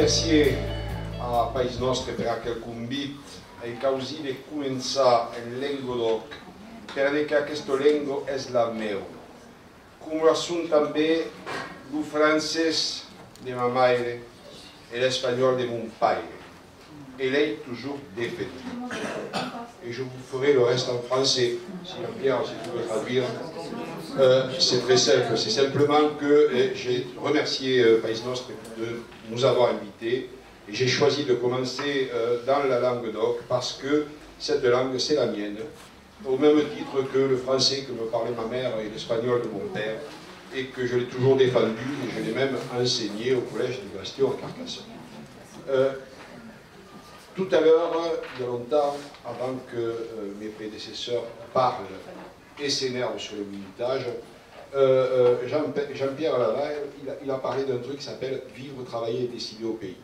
remerciare a País Nostre per aquel convit e causi de començar en lengo doc per que aquest lengo és la meu. Com lo són també de ma mare et l'espagnol de mon. Elle est toujours défendue. Et je vous ferai le reste en français, si Pierre, si tu veux traduire. Euh, c'est très simple, c'est simplement que j'ai remercié euh, Pays Nostre de nous avoir invités et j'ai choisi de commencer euh, dans la langue d'oc parce que cette langue c'est la mienne, au même titre que le français que me parlait ma mère et l'espagnol de mon père et que je l'ai toujours défendu et je l'ai même enseigné au collège de Bastion à Carcassonne. Tout à l'heure, il y a longtemps, avant que mes prédécesseurs parlent et s'énervent sur le militage, euh, euh, Jean-Pierre Lavalle, il, a parlé d'un truc qui s'appelle vivre, travailler et décider au pays.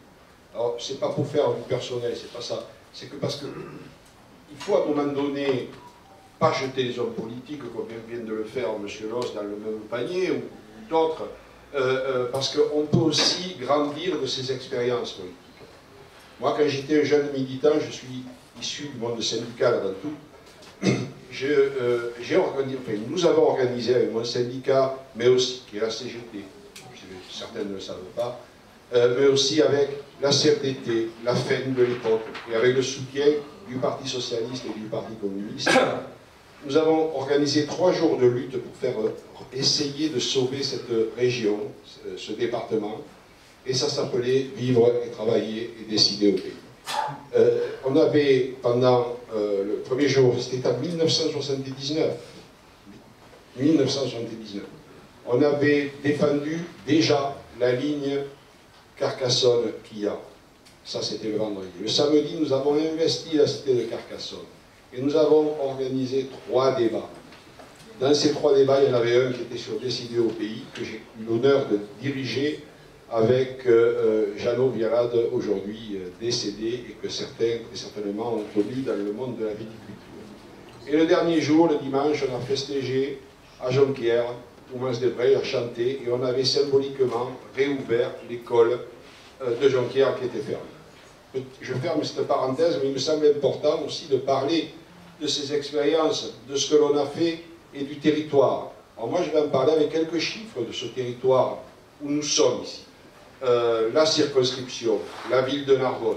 Alors, c'est pas pour faire du personnel, c'est pas ça. C'est que parce que il faut à un moment donné pas jeter les hommes politiques, comme vient de le faire M. Loss dans le même panier, ou d'autres, euh, euh, parce qu'on peut aussi grandir de ces expériences politiques. Moi, quand j'étais un jeune militant, je suis issu du monde syndical avant tout, euh, organisé, nous avons organisé avec mon syndicat, mais aussi, qui est la CGT, certains ne le savent pas, euh, mais aussi avec la CFDT, la FEN de l'époque, et avec le soutien du Parti Socialiste et du Parti Communiste, nous avons organisé trois jours de lutte pour faire euh, essayer de sauver cette région, ce département, et ça s'appelait Vivre et travailler et décider au pays. Euh, on avait pendant euh, le premier jour, c'était en 1979, 1979, on avait défendu déjà la ligne Carcassonne-Quilla. Ça, c'était le vendredi. Le samedi, nous avons investi la cité de Carcassonne. Et nous avons organisé trois débats. Dans ces trois débats, il y en avait un qui était sur Décider au pays, que j'ai eu l'honneur de diriger avec euh, euh, Jeannot Virade, aujourd'hui euh, décédé, et que certains, très certainement, ont connu dans le monde de la viticulture. Et le dernier jour, le dimanche, on a festégé à Jonquière, où Mans Desbray a chanté, et on avait symboliquement réouvert l'école de Jonquière qui était fermée. Je ferme cette parenthèse, mais il me semble important aussi de parler de ces expériences, de ce que l'on a fait et du territoire. Alors moi, je vais en parler avec quelques chiffres de ce territoire où nous sommes ici. Euh, la circonscription, la ville de Narbonne.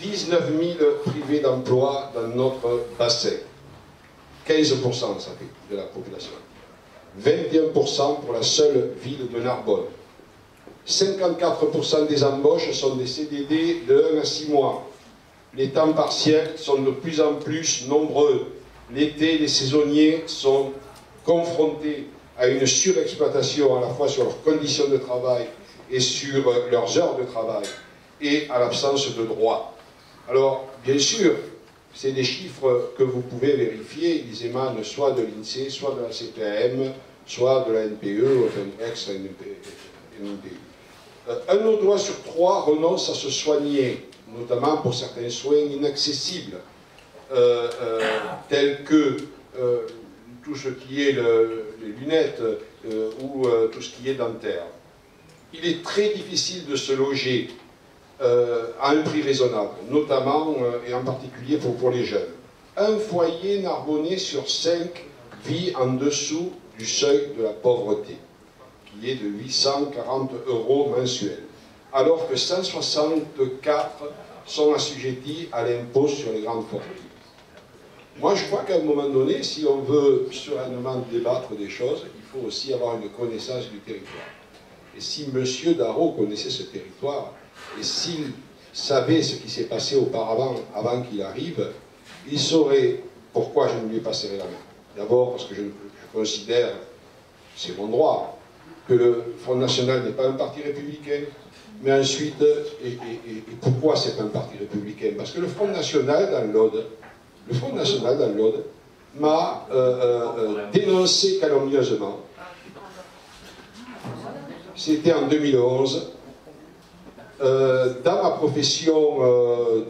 19 000 privés d'emploi dans notre bassin. 15% ça fait de la population. 21% pour la seule ville de Narbonne. 54% des embauches sont des CDD de 1 à 6 mois. Les temps partiels sont de plus en plus nombreux. L'été, les saisonniers sont confrontés à une surexploitation à la fois sur leurs conditions de travail et sur leurs heures de travail et à l'absence de droit. Alors, bien sûr, c'est des chiffres que vous pouvez vérifier, ils émanent soit de l'INSEE, soit de la CPM, soit de la NPE, enfin ex-NPE. Euh, un autre sur trois renonce à se soigner, notamment pour certains soins inaccessibles, euh, euh, tels que tout ce qui est les lunettes ou tout ce qui est dentaire il est très difficile de se loger euh, à un prix raisonnable, notamment euh, et en particulier pour, pour, les jeunes. Un foyer narbonnais sur cinq vit en dessous du seuil de la pauvreté, qui est de 840 euros mensuels, alors que 164 sont assujettis à l'impôt sur les grandes fortunes. Moi, je crois qu'à un moment donné, si on veut sereinement débattre des choses, il faut aussi avoir une connaissance du territoire. Et si M. Darro connaissait ce territoire, et s'il savait ce qui s'est passé auparavant, avant qu'il arrive, il saurait pourquoi je ne lui ai pas serré la main. D'abord parce que je, considère, c'est mon droit, que le Front National n'est pas un parti républicain, mais ensuite, et, pourquoi c'est un parti républicain? Parce que le Front National dans l'Aude, le Front National dans l'Aude m'a euh, euh, euh, dénoncé calomnieusement c'était en 2011. Euh, dans ma profession euh,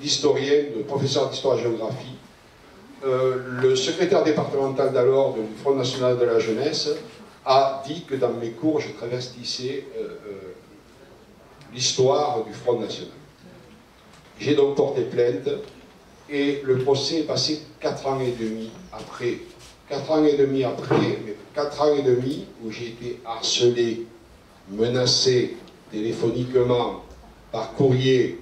d'historien, de professeur d'histoire-géographie, euh, le secrétaire départemental d'alors du Front National de la Jeunesse a dit que dans mes cours, je travestissais l'histoire du Front National. J'ai donc porté plainte et le procès est passé 4 ans et demi après. 4 ans et demi après, mais 4 ans et demi où j'ai été harcelé, menacé téléphoniquement, par courrier.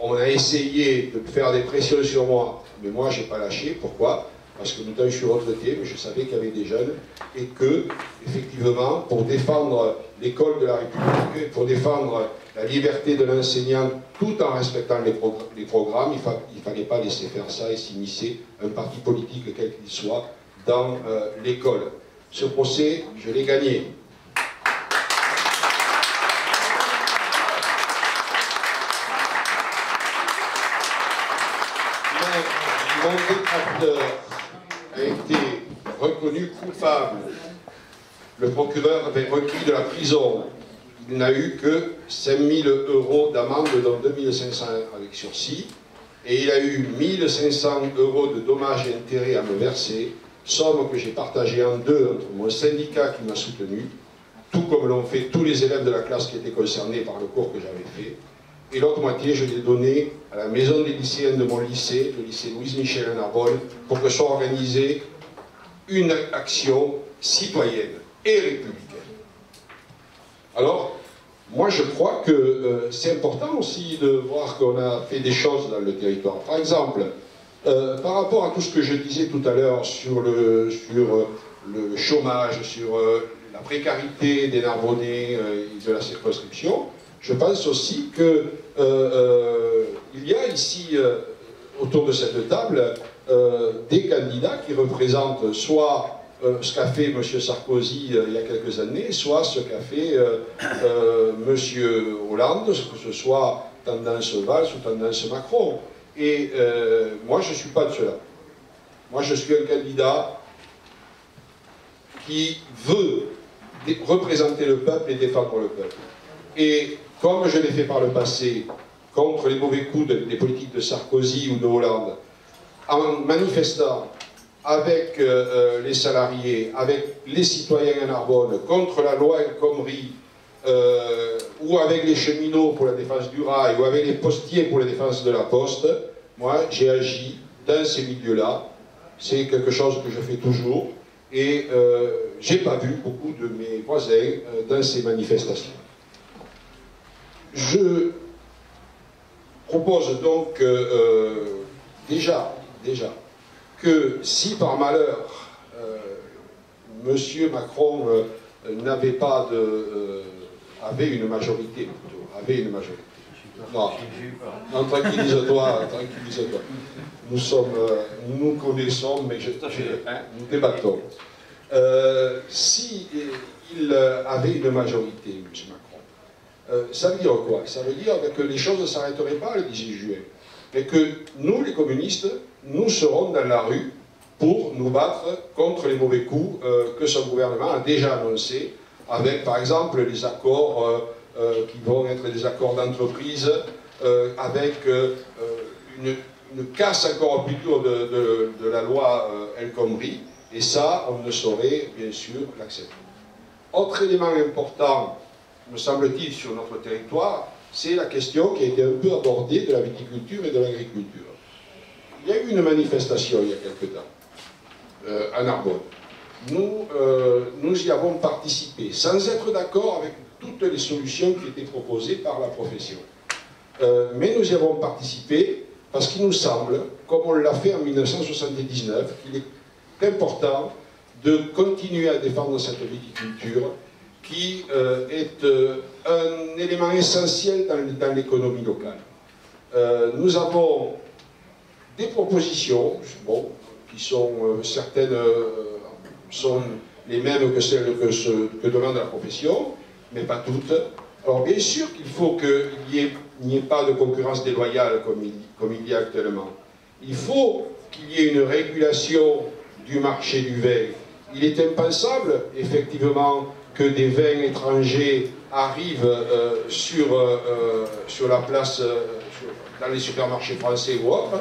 On a essayé de faire des pressions sur moi, mais moi je n'ai pas lâché. Pourquoi? Parce que maintenant je suis retraité, mais je savais qu'il y avait des jeunes et que, effectivement, pour défendre l'école de la République, pour défendre la liberté de l'enseignant tout en respectant les, programmes, il ne fallait pas laisser faire ça et s'immiscer un parti politique, quel qu'il soit, dans euh, l'école. Ce procès, je l'ai gagné. Mais mon détracteur a été reconnu coupable. Le procureur avait requis de la prison. Il n'a eu que 5 000 euros d'amende dans 2500 avec sursis, et il a eu 1500 euros de dommages et intérêts à me verser, somme que j'ai partagée en deux entre mon syndicat qui m'a soutenu, tout comme l'ont fait tous les élèves de la classe qui étaient concernés par le cours que j'avais fait, et l'autre moitié, je l'ai donnée à la maison des lycéens de mon lycée, le lycée Louise Michel à pour que soit organisée une action citoyenne et républicaine. Alors, moi, je crois que euh, c'est important aussi de voir qu'on a fait des choses dans le territoire. Par exemple, euh, par rapport à tout ce que je disais tout à l'heure sur le, sur euh, le chômage, sur la précarité des Narbonnais et de la circonscription, je pense aussi qu'il y a ici, autour de cette table, des candidats qui représentent soit euh, ce qu'a fait M. Sarkozy euh, il y a quelques années, soit ce qu'a fait euh, M. Hollande, que ce soit tendance Valls ou tendance Macron. Et moi, je ne suis pas de cela. Moi, je suis un candidat qui veut représenter le peuple et défendre le peuple. Et comme je l'ai fait par le passé, contre les mauvais coups des politiques de Sarkozy ou de Hollande, en manifestant avec euh, euh, les salariés, avec les citoyens à Narbonne, contre la loi El Khomri, euh, ou avec les cheminots pour la défense du rail, ou avec les postiers pour la défense de la poste, moi j'ai agi dans ces milieux-là. C'est quelque chose que je fais toujours. Et j'ai pas vu beaucoup de mes voisins dans ces manifestations. Je propose donc déjà, déjà, que si par malheur euh, M. Macron euh, n'avait pas de... Euh, avait une majorité plutôt, avait une majorité. Non, non tranquillise-toi, tranquillise-toi. Nous sommes, nous connaissons, mais je, hein, nous débattons. si il avait une majorité, M. Macron, ça veut dire quoi? Ça veut dire que les choses ne s'arrêteraient pas le 18 juillet, mais que nous, les communistes, nous serons dans la rue pour nous battre contre les mauvais coups euh, que son gouvernement a déjà annoncés, avec par exemple les accords euh, euh, qui vont être des accords d'entreprise, avec une, casse encore plus dure de, de, la loi El Khomri, et ça, on ne saurait bien sûr l'accepter. Autre élément important, me semble-t-il, sur notre territoire, c'est la question qui a été un peu abordée de la viticulture et de l'agriculture. Il y a eu une manifestation il y a quelque temps, euh, à Narbonne. Nous, euh, nous y avons participé, sans être d'accord avec toutes les solutions qui étaient proposées par la profession. Euh, mais nous y avons participé parce qu'il nous semble, comme on l'a fait en 1979, qu'il est important de continuer à défendre cette viticulture qui est un élément essentiel dans, dans l'économie locale. nous avons des propositions, bon, qui sont euh, certaines euh, sont les mêmes que celles que, ce, demande la profession, mais pas toutes. Alors bien sûr qu'il faut qu'il n'y ait, pas de concurrence déloyale comme il, comme y a actuellement. Il faut qu'il y ait une régulation du marché du vin. Il est impensable, effectivement, que des vins étrangers arrivent euh, sur, sur la place, dans les supermarchés français ou autres,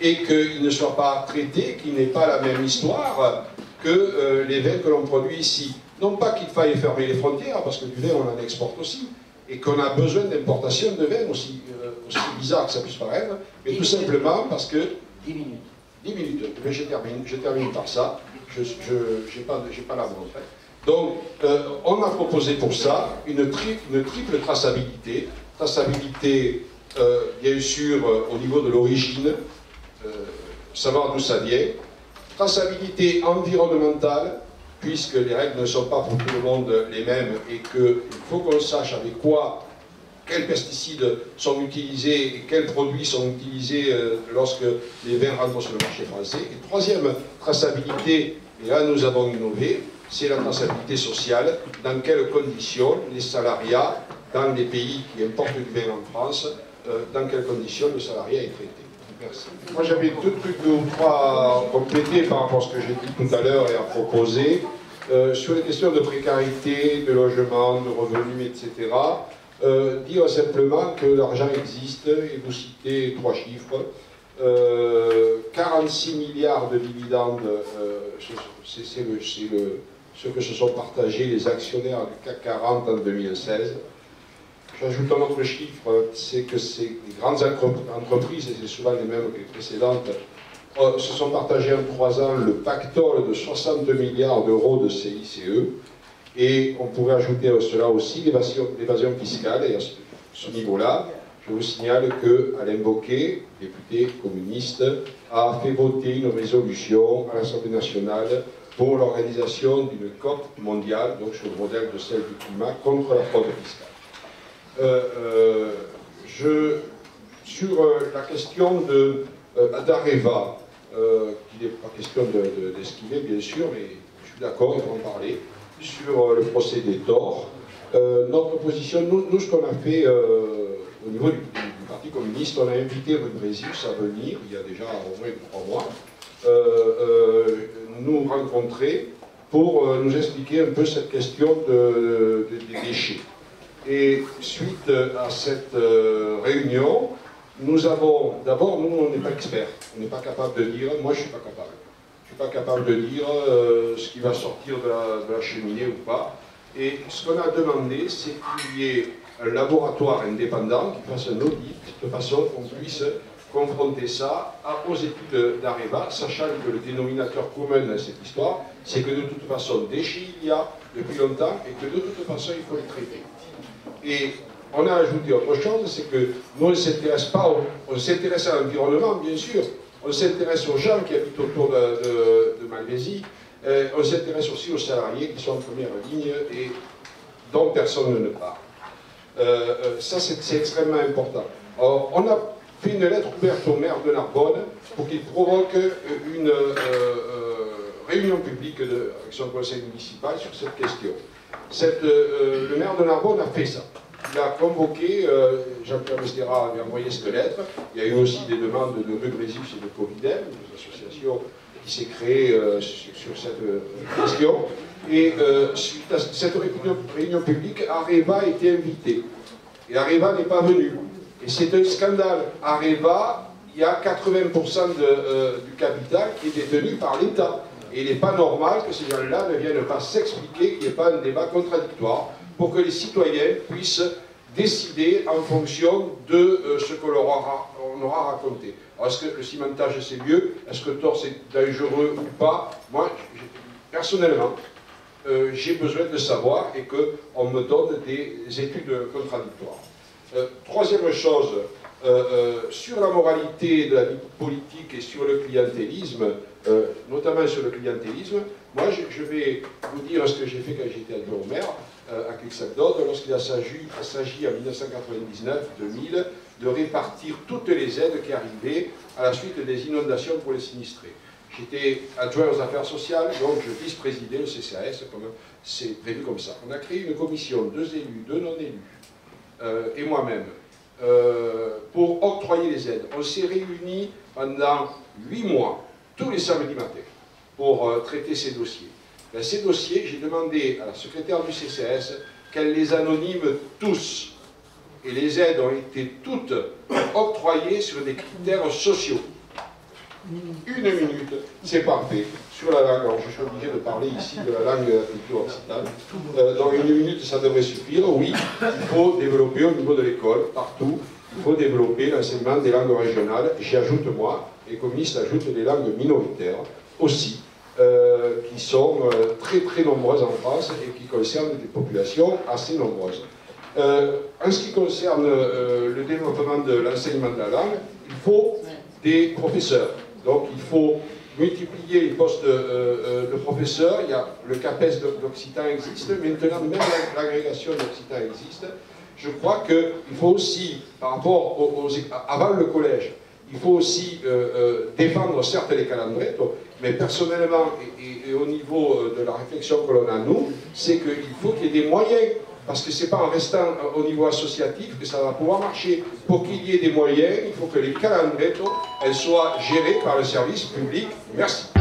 et qu'il ne soit pas traité, qu'il n'ait pas la même histoire que euh, les vins que l'on produit ici. Non pas qu'il faille fermer les frontières, parce que du vin on en exporte aussi, et qu'on a besoin d'importation de vin, aussi, euh, aussi bizarre que ça puisse paraître, mais tout simplement parce que... 10 minutes. 10 minutes, je termine, je termine par ça, je n'ai pas, pas la en fait. Donc, euh, on a proposé pour ça une, une triple traçabilité. Traçabilité, euh, bien sûr, au niveau de l'origine, savoir d'où ça vient. Traçabilité environnementale, puisque les règles ne sont pas pour tout le monde les mêmes et qu'il faut qu'on sache avec quoi, quels pesticides sont utilisés et quels produits sont utilisés euh, lorsque les vins rentrent sur le marché français. Et troisième traçabilité, et là nous avons innové, c'est la traçabilité sociale, dans quelles conditions les salariats dans les pays qui importent du vin en France, euh, dans quelles conditions le salariat est traité. Moi j'avais deux trucs, deux ou trois à compléter par rapport à ce que j'ai dit tout à l'heure et à proposer. Euh, sur les questions de précarité, de logement, de revenus, etc., euh, dire simplement que l'argent existe, et vous citez trois chiffres. 46 euh, milliards de dividendes, c'est ce que se sont partagés les actionnaires du CAC 40 en 2016. J'ajoute un autre chiffre, c'est que ces grandes entreprises, et c'est souvent les mêmes que les précédentes, euh, se sont partagés en trois ans le pactole de 62 milliards d'euros de CICE, et on pourrait ajouter à cela aussi l'évasion fiscale, et à ce, niveau-là, je vous signale que Alain Bocquet, député communiste, a fait voter une résolution à l'Assemblée nationale pour l'organisation d'une COP mondiale, donc sur le modèle de celle du climat, contre la fraude fiscale. Euh, euh, je, sur euh, la question d'Areva, qu'il n'est pas question d'esquiver, bien sûr, mais je suis d'accord, il faut en parler, sur le procès des torts. notre position, nous, ce qu'on a fait au niveau du, Parti communiste, on a invité Ruth Brésius à venir, il y a déjà au moins trois mois, nous rencontrer pour nous expliquer un peu cette question des déchets. Et suite à cette euh, réunion, nous avons, d'abord, nous, on n'est pas experts. On n'est pas capable de dire, moi je ne suis pas capable. Je ne suis pas capable de dire euh, ce qui va sortir de la, cheminée ou pas. Et ce qu'on a demandé, c'est qu'il y ait un laboratoire indépendant qui fasse un audit de façon qu'on puisse confronter ça aux études d'Areva, sachant que le dénominateur commun dans cette histoire, c'est que de toute façon, déchets il y a depuis longtemps et que de toute façon, il faut les traiter. Et on a ajouté autre chose, c'est que nous, on ne s'intéresse pas, on s'intéresse à l'environnement, bien sûr, on s'intéresse aux gens qui habitent autour de, de, euh, on s'intéresse aussi aux salariés qui sont en première ligne et dont personne ne parle. Euh, euh, ça, c'est extrêmement important. on a fait une lettre ouverte au maire de Narbonne pour qu'il provoque une réunion publique de, avec son conseil municipal sur cette question. Euh, le maire de Narbonne a fait ça. Il a convoqué, euh, Jean-Pierre Mestera avait envoyé cette lettre, il y a eu aussi des demandes de Rue et de Covidem, une association qui s'est créée euh, sur, cette question. Et suite à cette réunion, publique, Areva a été invité. Et Areva n'est pas venu. Et c'est un scandale. Areva, il y a 80% du capital qui est détenu par l'État. Et il n'est pas normal que ces gens-là ne viennent pas s'expliquer, qu'il n'y ait pas un débat contradictoire, pour que les citoyens puissent décider en fonction de euh, ce qu'on leur aura, on aura raconté. Est-ce que le cimentage c'est mieux? Est-ce que tort c'est dangereux ou pas? Moi, personnellement, euh, j'ai besoin de savoir et qu'on me donne des études contradictoires. Euh, troisième chose, sur la moralité de la vie politique et sur le clientélisme, euh, notamment sur le clientélisme. Moi, je, vais vous dire ce que j'ai fait quand j'étais adjoint au maire euh, à Clixacdod, lorsqu'il a s'agit en 1999-2000 de répartir toutes les aides qui arrivaient à la suite des inondations pour les sinistrés. J'étais adjoint aux affaires sociales, donc je vice-présidais le CCAS, c'est prévu comme ça. On a créé une commission, deux élus, deux non-élus, euh, et moi-même, pour octroyer les aides. On s'est réunis pendant huit mois tous les samedis matins pour euh, traiter ces dossiers. Ben, ces dossiers, j'ai demandé à la secrétaire du CCS qu'elle les anonyme tous. Et les aides ont été toutes octroyées sur des critères sociaux. Une minute, c'est parfait. Sur la langue, alors je suis obligé de parler ici de la langue de la culture occidentale. Euh, dans une minute, ça devrait suffire. Oui, il faut développer au niveau de l'école, partout, il faut développer l'enseignement des langues régionales. J'y ajoute moi, les communistes ajoutent les langues minoritaires aussi, euh, qui sont euh, très très nombreuses en France et qui concernent des populations assez nombreuses. en ce qui concerne le développement de l'enseignement de la langue, il faut des professeurs. Donc il faut multiplier les postes de, professeurs. Il y a le CAPES d'Occitan existe, maintenant même l'agrégation d'Occitan existe. Je crois qu'il faut aussi, par rapport aux, avant le collège, il faut aussi euh, euh, défendre certes les calendriers, mais personnellement et, au niveau euh, de la réflexion que l'on a nous, c'est qu'il faut qu'il y ait des moyens parce que ce n'est pas en restant au niveau associatif que ça va pouvoir marcher. Pour qu'il y ait des moyens, il faut que les calendriers soient gérés par le service public. Merci.